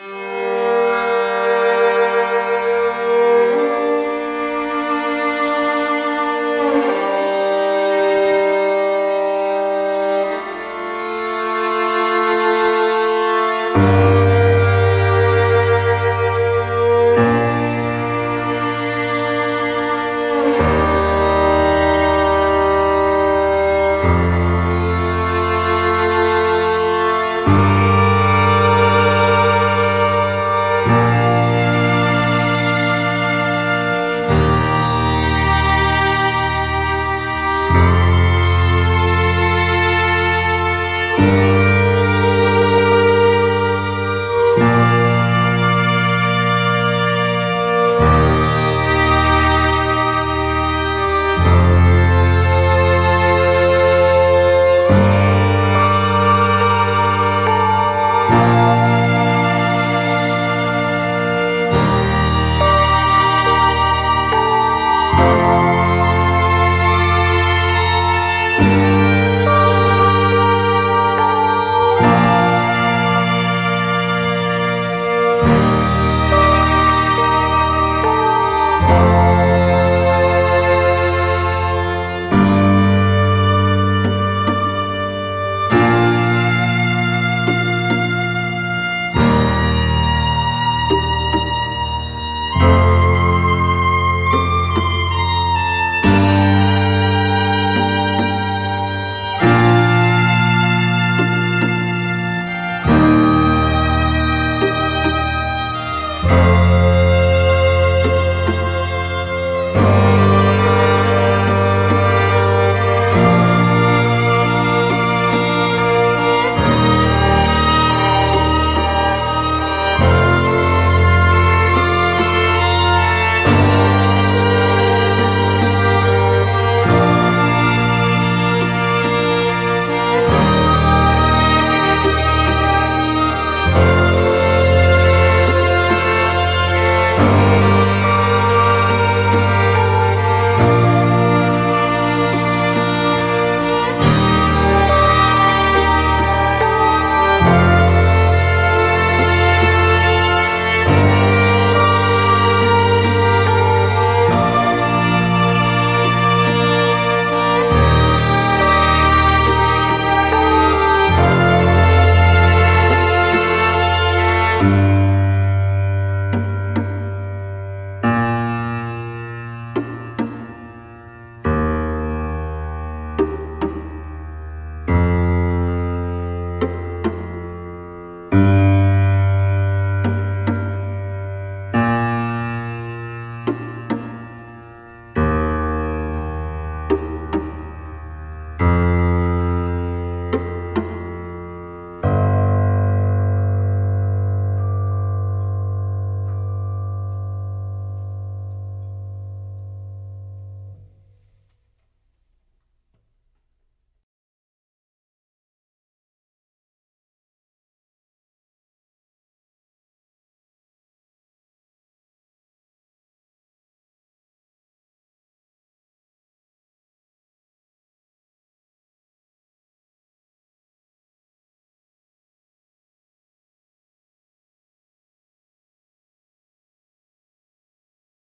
you